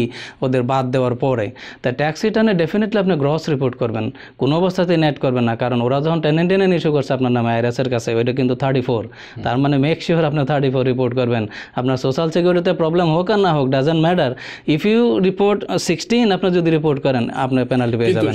ওদের বাদ দেওয়ার পরে। তা ট্যাক্স রিটার্নে ডেফিনেটলি আপনি গ্রস রিপোর্ট করবেন কোনো অবস্থাতেই নেট করবেন না কারণ ওরা যখন টেনেন টেনেন ইস্যু করছে আপনার নামে আইরাসের কাছে ওইটা কিন্তু থার্টি ফোর তার মানে মেক শিওর আপনি থার্টি ফোর রিপোর্ট করবেন। আপনার সোশ্যাল সিকিউরিটিতে প্রবলেম হোক আর না হোক doesn't matter if you report sixteen আপনি যদি রিপোর্ট করেন আপনি পেনাল্টি পেয়ে যাবেন।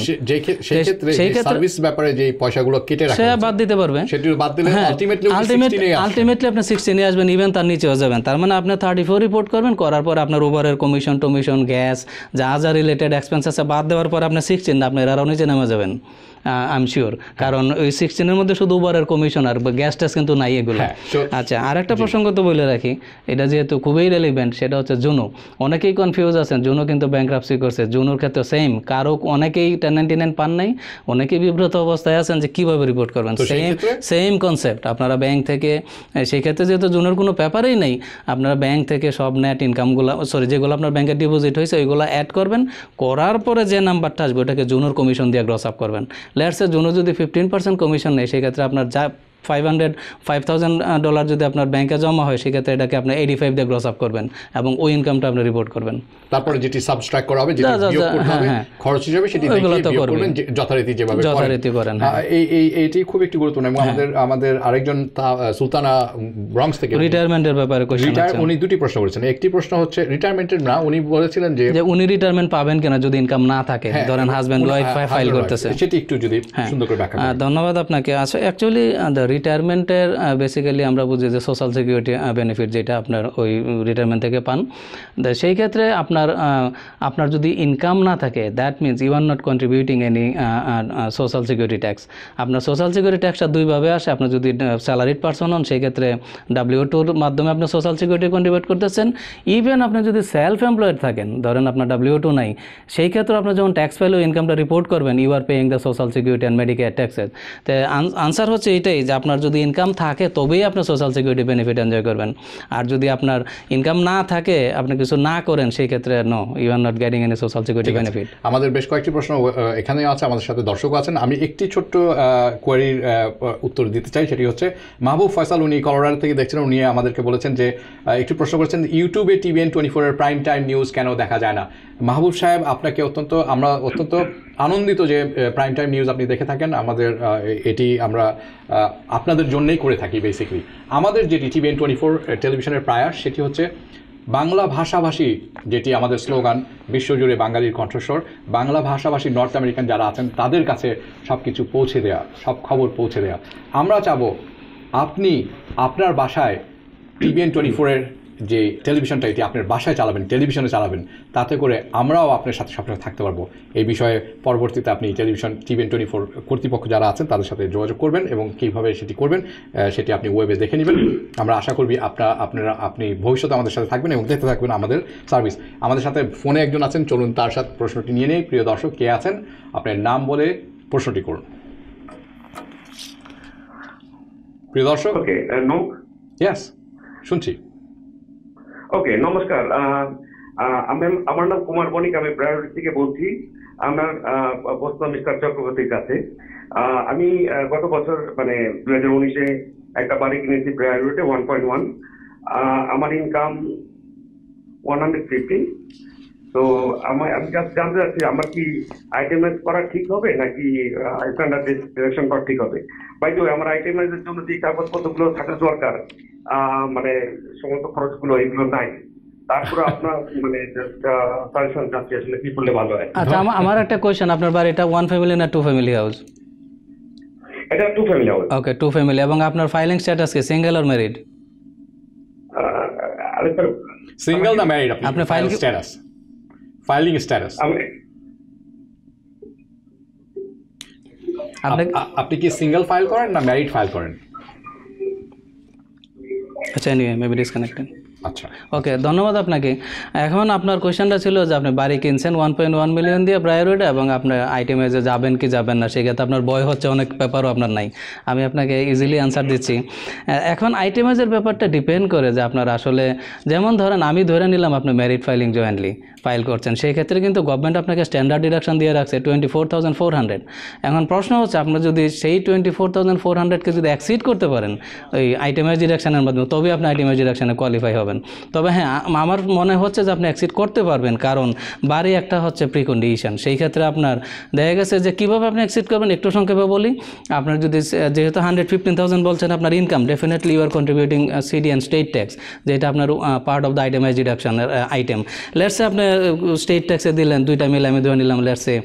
সেই ক্ষেত্রে ব্যাপারে যে পয়সাগুলো কেটে রাখা বাদ দিতে পারবে। সেটি বাদ দিলে হ্যাঁ আলটিমেটলি আলটিমেটলি আলটিমেটলি আপনি সিক্সটিনে আসবেন ইভেন তার নিচেও যাবেন। তার মানে আপনি থার্টি ফোর রিপোর্ট করবেন করার পর আপনার ওভারের কমিশন টমিশন গ্যাস যা যা রিলেটেড এক্সপেন্স আছে বাদ দেওয়ার পর আপনি সিক্সটিন আপনি এরাও নিচে নেমে যাবেন। আই এম শিওর কারণ ওই সিক্সটিনের মধ্যে শুধু ওভারের কমিশন আর গ্যাস ট্যাস কিন্তু নাই এগুলো। হ্যাঁ, so- আচ্ছা আর একটা প্রসঙ্গ তো বলে রাখি এটা যেহেতু খুবই রেলিভেন্ট সেটা হচ্ছে জুনো অনেকেই কনফিউজ আছেন জুনো কিন্তু ব্যাংক্রাপসি করছে। জুনোর ক্ষেত্রে সেম কারও অনেকেই টেন নাইনটি নাইন পান নাই অনেকেই বিব্রত অবস্থায় আছেন যে কীভাবে রিপোর্ট করবেন। সেম সেম কনসেপ্ট আপনারা ব্যাংক থেকে সেই ক্ষেত্রে যেহেতু জুনের কোনো ব্যাপারেই নেই আপনারা ব্যাংক থেকে সব নেট ইনকামগুলো সরি যেগুলো আপনার ব্যাংকে ডিপোজিট হয়েছে ওইগুলো অ্যাড করবেন। করার পরে যে নাম্বারটা আসবে ওটাকে জুনোর কমিশন দিয়ে গ্রস আপ করবেন। লেটসে জুনো যদি ফিফটিন পার্সেন্ট কমিশন নেই সেক্ষেত্রে আপনার যা five hundred five thousand dollar যদি আপনার ব্যাংকে জমা হয় সেক্ষেত্রে এটাকে আপনি এইটি ফাইভ দিয়ে গ্রস আপ করবেন এবং ওই ইনকামটা আপনি রিপোর্ট করবেন। তারপরে যেটি সাবস্ট্রাক্ট করা হবে যেটি বিয়োগ করতে হ্যাঁ, হবে হ্যাঁ। খরচ হিসাবে সেটি করবেন। যথারীতি যেভাবে করেন। যথারীতি করেন, হ্যাঁ। এই এই এইটি খুব একটি গুরুত্বপূর্ণ এবং আমাদের আমাদের আরেকজন সুলতানা ব্রঙ্কস থেকে রিটায়ারমেন্টের ব্যাপারে রিটায়ার উনি দুটি প্রশ্ন করেছেন। একটি প্রশ্ন হচ্ছে রিটায়ারমেন্টের না উনি বলেছিলেন যে উনি রিটায়ারমেন্ট পাবেন কিনা যদি ইনকাম না থাকে ধরেন হাজব্যান্ড ওয়াইফ ফাইল করতেছে। সেটি একটু যদি। সুন্দর করে ব্যাখ্যা ধন্যবাদ আপনাকে। আচ্ছা অ্যাকচুয়ালি রিটায়ারমেন্টের বেসিক্যালি আমরা বুঝি যে সোশ্যাল সিকিউরিটি বেনিফিট যেটা আপনার ওই রিটায়ারমেন্ট থেকে পান। সেই ক্ষেত্রে আপনার আপনার যদি ইনকাম না থাকে that means you are not contributing any social security tax আপনার সোশ্যাল সিকিউরিটি ট্যাক্সটা দুইভাবে আসে। আপনি যদি স্যালারিড পার্সন হন, সেই ক্ষেত্রে ডাব্লিউ টুর মাধ্যমে আপনি সোশ্যাল সিকিউরিটি কন্ট্রিবিউট করতেছেন। ইভেন আপনি যদি সেলফ এমপ্লয়েড থাকেন, ধরেন আপনার ডাব্লিউ টু নাই, সেই ক্ষেত্রে আপনি যখন ট্যাক্স ফাইল ইনকামটা রিপোর্ট করবেন you are paying the social security and Medicare taxes তো আনসার হচ্ছে এটাই যে আপনার যদি ইনকাম থাকে তবেই আপনি সোশ্যাল সিকিউরিটি বেনিফিট এনজয় করবেন। আর যদি আপনার ইনকাম না থাকে আপনি কিছু না করেন সেই ক্ষেত্রে no you are not getting any social security benefit আমাদের বেশ কয়েকটি প্রশ্ন এখানেও আছে আমাদের সাথে দর্শকও আছেন। আমি একটি ছোট্ট কোয়ারির উত্তর দিতে চাই সেটি হচ্ছে মাহবুব ফয়সাল উনি কলোরাডো থেকে দেখছেন উনি আমাদেরকে বলেছেন যে একটি প্রশ্ন করেছেন ইউটিউবে টিভিএন টোয়েন্টি ফোরের প্রাইম টাইম নিউজ কেন দেখা যায় না? মাহবুব সাহেব আপনাকে অত্যন্ত আমরা অত্যন্ত আনন্দিত যে প্রাইম টাইম নিউজ আপনি দেখে থাকেন, আমাদের এটি আমরা আপনাদের জন্যেই করে থাকি বেসিক্যালি আমাদের যেটি টিভিএন টোয়েন্টি ফোর টেলিভিশনের প্রয়াস সেটি হচ্ছে বাংলা ভাষাভাষী, যেটি আমাদের স্লোগান বিশ্বজুড়ে বাঙালির কণ্ঠস্বর। বাংলা ভাষাভাষী নর্থ আমেরিকান যারা আছেন, তাদের কাছে সব কিছু পৌঁছে দেওয়া সব খবর পৌঁছে দেওয়া আমরা চাবো, আপনি আপনার বাসায় টিভিএন টোয়েন্টি ফোরের যে টেলিভিশনটা এটি আপনার বাসায় চালাবেন টেলিভিশনে চালাবেন তাতে করে আমরাও আপনার সাথে সবসময় থাকতে পারব। এই বিষয়ে পরবর্তীতে আপনি টেলিভিশন টিভিএন টোয়েন্টি ফোর কর্তৃপক্ষ যারা আছেন তাদের সাথে যোগাযোগ করবেন এবং কীভাবে সেটি করবেন সেটি আপনি ওয়েবে দেখে নেবেন। আমরা আশা করবি আপনার আপনারা আপনি ভবিষ্যতে আমাদের সাথে থাকবেন এবং দেখতে থাকবেন আমাদের সার্ভিস। আমাদের সাথে ফোনে একজন আছেন চলুন তার সাথে প্রশ্নটি নিয়ে নেই। প্রিয় দর্শক কে আছেন? আপনার নাম বলে প্রশ্নটি করুন। প্রিয় দর্শক? ইয়াস শুনছি। ওকে নমস্কার। আমার নাম কুমার বণিক আমি ব্রায়োডি থেকে বলছি, আমার প্রশ্ন মিস্টার চক্রবর্তীর কাছে। আমি গত বছর মানে দু হাজার উনিশে একটা বাড়ি কিনেছি ব্রায়োডিতে ওয়ান পয়েন্ট ওয়ান। আমার ইনকাম ওয়ান হান্ড্রেড ফিফটি। তো আমার, আমি জাস্ট জানতে চাচ্ছি, আমার কি আইটেমাইজ করা ঠিক হবে, নাকি স্ট্যান্ডার্ড ডিরেকশন করা ঠিক হবে? বাই দ্য আমার আইটেমাইজের জন্য যে কাগজপত্রগুলো থাকা দরকার মানে সমস্ত খরচগুলো এগুলো নাই। তারপরে আপনার মানে সাজেশন চাচ্ছি আসলে কি করলে ভালো হয়? আচ্ছা আমার একটা কোয়েশ্চেন আপনার বাড়িটা ওয়ান ফ্যামিলি না টু ফ্যামিলি হাউস এটা two family house okay two family এবং আপনার ফাইলিং স্ট্যাটাস কি সিঙ্গেল ম্যারিড সিঙ্গেল না ম্যারিড আপনি? আপনি ফাইল স্ট্যাটাস ফাইলিং স্ট্যাটাস আপনি আপনি কি সিঙ্গেল ফাইল করেন না ম্যারিড ফাইল করেন? अच्छा एनीवे मे बी डिस्कनेक्टेड আচ্ছা। ওকে ধন্যবাদ আপনাকে। এখন আপনার কোয়েশ্চেনটা ছিল যে আপনি বাড়ি কিনছেন ওয়ান পয়েন্ট ওয়ান মিলিয়ন দিয়ে প্রায়োরিটি এবং আপনার আইটেমে যে যাবেন কি যাবেন না, সেক্ষেত্রে আপনার বয় হচ্ছে, অনেক পেপারও আপনার নাই। আমি আপনাকে ইজিলি অ্যান্সার দিচ্ছি। এখন আইটেমাইজের ব্যাপারটা ডিপেন্ড করে যে আপনার আসলে, যেমন ধরেন আমি ধরে নিলাম আপনি ম্যারিড ফাইলিং জয়েন্টলি ফাইল করছেন সেই ক্ষেত্রে কিন্তু গভর্নমেন্ট আপনাকে স্ট্যান্ডার্ড ডিডাকশন দিয়ে রাখছে twenty four thousand four hundred এখন প্রশ্ন হচ্ছে আপনার যদি সেই টোয়েন্টি ফোর থাউজেন্ড ফোর হান্ড্রেডকে যদি অ্যাক্সিড করতে পারেন, ওই আইটেমাইজ ডিডাকশনের মাধ্যমে তবে আপনি আইটেমাইজ ডিডাকশনে কোয়ালিফাই হবেন। তবে হ্যাঁ আমার মনে হচ্ছে যে আপনি অ্যাক্সিড করতে পারবেন, কারণ বাড়ি একটা হচ্ছে প্রিকন্ডিশন সেই ক্ষেত্রে আপনার দেখা গেছে যে কীভাবে আপনি অ্যাক্সিড করবেন একটু সংক্ষেপে বলি। আপনার যদি যেহেতু হান্ড্রেড ফিফটিন থাউজেন্ড বলছেন, আপনার income definitely you are contributing city and state tax যেটা আপনার পার্ট অফ দ্য আইটেমাইজ ডিডাকশনের আইটেম লেটসে আপনি স্টেট ট্যাক্সে দিলেন, দুইটা মিলে আমি ধরে নিলাম লেটসে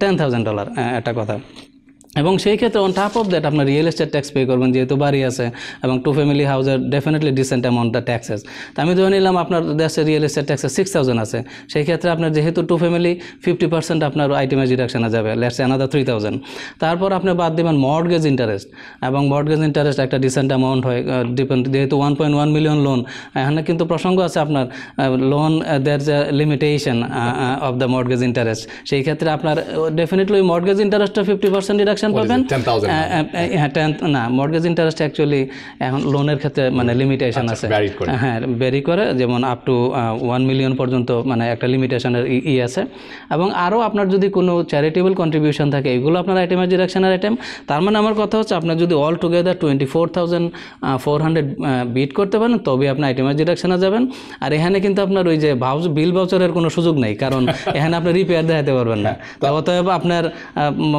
টেন থাউজেন্ড ডলার একটা কথা। এবং সেই ক্ষেত্রে অন টপ অফ দ্যাট আপনার রিয়েল এস্টেট ট্যাক্স পে করবেন, যেহেতু বাড়ি আছে এবং টু ফ্যামিলি হাউসের ডেফিনেটলি ডিসেন্ট অ্যামাউন্টটা ট্যাক্সেস তো আমি ধরে নিলাম আপনার দেশে রিয়েল এস্টেট ট্যাক্সে সিক্স থাউজেন্ড আছে। সেই ক্ষেত্রে আপনার যেহেতু টু ফ্যামিলি ফিফটি পার্সেন্ট আপনার আইটেমাইজ ডিডাকশানে যাবে লেটস অ্যানাদার থ্রি থাউজেন্ড তারপর আপনি বাদ দেবেন মর্টগেজ ইন্টারেস্ট এবং মর্টগেজ ইন্টারেস্ট একটা ডিসেন্ট অ্যামাউন্ট হয় ডিপেন্ড যেহেতু one point one million loan এখানে কিন্তু প্রসঙ্গ আছে আপনার লোন দের যে limitation of the mortgage interest সেই ক্ষেত্রে আপনার ডেফিনেটলি ওই মর্টগেজ ইন্টারেস্টটা ফিফটি পার্সেন্ট ডিডাকশন Is পাবেন? হ্যাঁ টেন্থ না মর্টগেজ ইন্টারেস্ট অ্যাকচুয়ালি এখন লোনের ক্ষেত্রে মানে লিমিটেশন আচ্ছা, আছে। হ্যাঁ ভেরি করে যেমন আপ টু ওয়ান মিলিয়ন পর্যন্ত মানে একটা লিমিটেশনের ই আছে। এবং আরও আপনার যদি কোনো চ্যারিটেবল কন্ট্রিবিউশন থাকে এগুলো আপনার আইটেমের ডিরেকশনের আইটেম তার মানে আমার কথা হচ্ছে আপনার যদি all together twenty four thousand four hundred beat করতে পারেন তবে আপনি আইটেমের ডিরেকশনে যাবেন। আর এখানে কিন্তু আপনার ওই যে ভাউচ বিল ভাউচারের কোনো সুযোগ নেই কারণ [laughs] এখানে আপনি রিপেয়ার দেখাতে পারবেন না। তো অতএব আপনার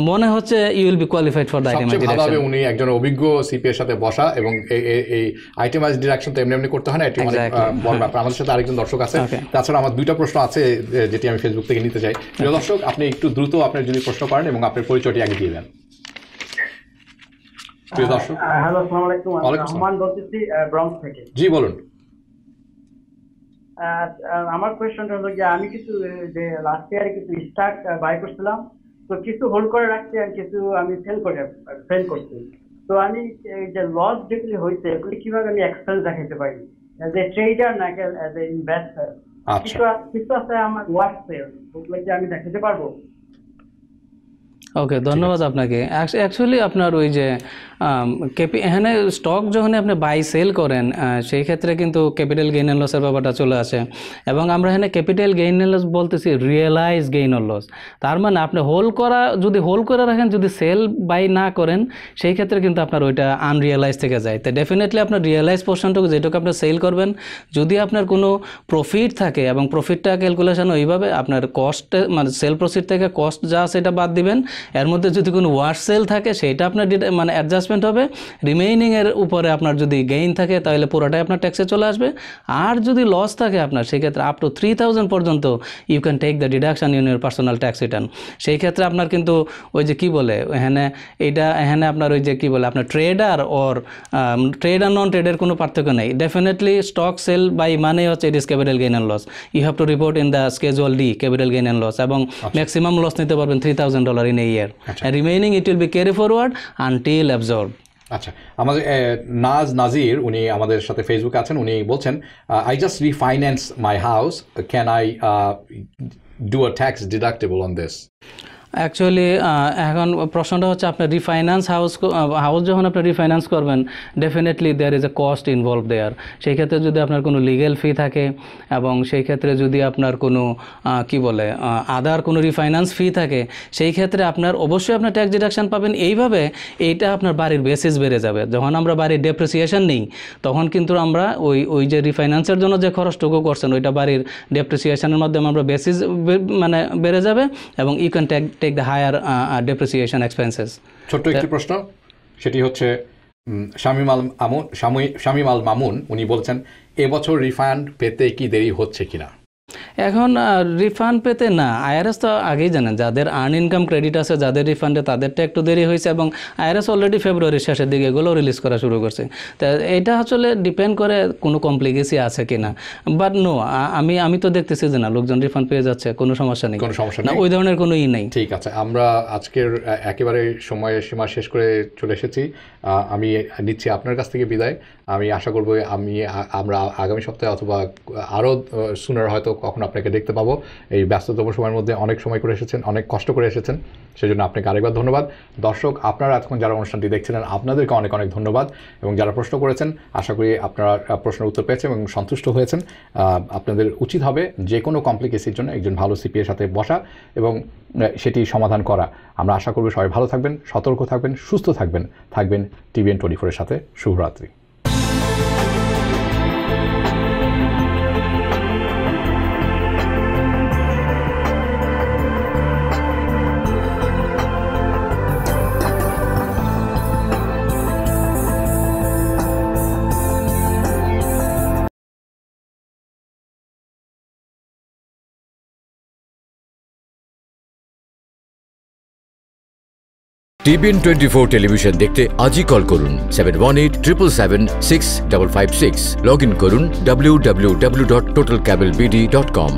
মনে হচ্ছে you will be qualified for the ভালো হবে উনি একজন অভিজ্ঞ সিপি এর সাথে বসা এবং এই- আইটেমাইজ ডিরেকশন তো এমনি এমনি করতে হয় না এটি অনেক বড় ব্যাপার। আমাদের সাথে আরেকজন দর্শক আছে। তাছাড়া আমার দুইটা প্রশ্ন আছে যেটি আমি ফেসবুক থেকে নিতে চাই। প্রিয় দর্শক আপনি একটু দ্রুত আপনার যদি প্রশ্ন করেন এবং আপনার পরিচয়টি আগে দিয়ে দেন। প্রিয় দর্শক। হ্যালো আসসালামু আলাইকুম। আমি রহমান বলতেছি ব্রঙ্কস থেকে। জি বলুন। আমার কোয়েশ্চনটা হলো যে আমি কিছু যে লাস্ট ইয়ারে কিছু স্টাক বাই করছিলাম। তো কিছু হোল্ড করে রাখছি আর কিছু আমি সেল করে সেল করছি। তো আমি যে লস যেগুলি হয়েছে এগুলি কীভাবে আমি এক্সপেন্স দেখাতে পারি? অ্যাজ এ ট্রেডার নাকি অ্যাজ এ ইনভেস্টার। কিছু কিছু আছে আমার ওয়ার্ক সেল ওগুলো কি আমি দেখাতে পারব? ওকে ধন্যবাদ আপনাকে। অ্যাকচুয়ালি আপনার ওই যে কেপি এখানে স্টক যখন আপনি বাই সেল করেন সেই ক্ষেত্রে কিন্তু ক্যাপিটাল গেইন অ্যান্ড লসের ব্যাপারটা চলে আসে। এবং আমরা এখানে ক্যাপিটাল গেইন অ্যান্ড লস বলতেছি রিয়েলাইজ গেইন অর লস তার মানে আপনি হোল করা, যদি হোল করে রাখেন, যদি সেল বাই না করেন, সেই ক্ষেত্রে কিন্তু আপনার ওইটা আনরিয়েলাইজ থেকে যায়। তো ডেফিনেটলি আপনার রিয়েলাইজ পোর্শনটুকু যেটুকু আপনার সেল করবেন, যদি আপনার কোনো প্রফিট থাকে এবং প্রফিটটা ক্যালকুলেশন ওইভাবে আপনার কস্ট মানে সেল প্রসিড থেকে কস্ট যা সেটা বাদ দিবেন। এর মধ্যে যদি কোনো ওয়ার্ড সেল থাকে, সেটা আপনার মানে মানে অ্যাডজাস্টমেন্ট হবে। রিমেইনিংয়ের উপরে আপনার যদি গেইন থাকে তাহলে পুরোটাই আপনার ট্যাক্সে চলে আসবে। আর যদি লস থাকে আপনার সেক্ষেত্রে আপ টু থ্রি থাউজেন্ড পর্যন্ত you can take the deduction in your personal tax return সেই ক্ষেত্রে আপনার কিন্তু ওই যে কি বলে এখানে এইটা এখানে আপনার ওই যে কি বলে আপনার ট্রেডার ওর ট্রেড আর নন ট্রেডের কোনো পার্থক্য নেই। ডেফিনেটলি স্টক সেল বাই মানে হচ্ছে it is capital gain and loss you have to report in the schedule D capital gain and loss এবং ম্যাক্সিমাম লস নিতে পারবেন three thousand dollar in a year remaining it will be carry forward until absorb আচ্ছা আমাদের নাজ নাজির, উনি আমাদের সাথে ফেসবুকে আছেন, উনি বলছেন I just refinance my house can I do a tax deductible on this actually এখন প্রশ্নটা হচ্ছে আপনার রিফাইন্যান্স হাউস হাউস যখন আপনি রিফাইন্যান্স করবেন definitely there is a cost involve there সেই ক্ষেত্রে যদি আপনার কোনো লিগেল ফি থাকে এবং সেই ক্ষেত্রে যদি আপনার কোনো কি বলে আদার কোনো রিফাইন্যান্স ফি থাকে, সেই ক্ষেত্রে আপনার অবশ্যই আপনার ট্যাক্স ডিডাকশন পাবেন। এইভাবে এইটা আপনার বাড়ির বেসিস বেড়ে যাবে। যখন আমরা বাড়ির ডেপ্রিসিয়েশন নিই, তখন কিন্তু আমরা ওই ওই যে রিফাইন্যান্সের জন্য যে খরচটুকু করছেন, ওইটা বাড়ির ডেপ্রিসিয়েশনের মাধ্যমে আমরা বেসিস মানে বেড়ে যাবে এবং you can take take the higher depreciation expenses ছোট্ট একটি প্রশ্ন সেটি হচ্ছে শামীম আল আমুন শামী- শামীম আল মামুন উনি বলছেন এবছর রিফান্ড পেতে কি দেরি হচ্ছে কিনা? এখন রিফান্ড পেতে না আইআরএস তো আগেই জানেন যাদের আর্ন ইনকাম ক্রেডিট আছে যাদের রিফান্ডে তাদেরটা একটু দেরি হয়েছে এবং আইআরএস অলরেডি ফেব্রুয়ারির শেষের দিকে এগুলো রিলিজ করা শুরু করছে। তা এটা আসলে ডিপেন্ড করে কোনো কমপ্লিকেসি আছে কিনা বাট নো আমি আমি তো দেখতেছি যে না লোকজন রিফান্ড পেয়ে যাচ্ছে কোনো সমস্যা নেই। কোনো সমস্যা না নেই? ওই ধরনের কোনো ই নেই। ঠিক আছে আমরা আজকের একেবারে সময় সীমা শেষ করে চলে এসেছি। আমি নিচ্ছি আপনার কাছ থেকে বিদায়। আমি আশা করব আমি, আমরা আগামী সপ্তাহে অথবা আরও সুনার হয়তো কখন আপনাকে দেখতে পাবো। এই ব্যস্ততম সময়ের মধ্যে অনেক সময় করে এসেছেন, অনেক কষ্ট করে এসেছেন, সেজন্য আপনাকে আরেকবার ধন্যবাদ। দর্শক, আপনারা এতক্ষণ যারা অনুষ্ঠানটি দেখছিলেন, আপনাদেরকে অনেক অনেক ধন্যবাদ। এবং যারা প্রশ্ন করেছেন, আশা করি আপনারা প্রশ্নের উত্তর পেয়েছেন এবং সন্তুষ্ট হয়েছেন। আপনাদের উচিত হবে যে কোনো কমপ্লিকেসির জন্য একজন ভালো সিপিএর সাথে বসা এবং সেটি সমাধান করা। আমরা আশা করব সবাই ভালো থাকবেন, সতর্ক থাকবেন, সুস্থ থাকবেন। থাকবেন টিভিএন টোয়েন্টি ফোরের সাথে। শুভরাত্রি। টিভিএন টোয়েন্টি ফোর টেলিভিশন দেখতে আজই কল করুন seven one eight triple seven six double five six log in করুন W W W dot total cable BD dot com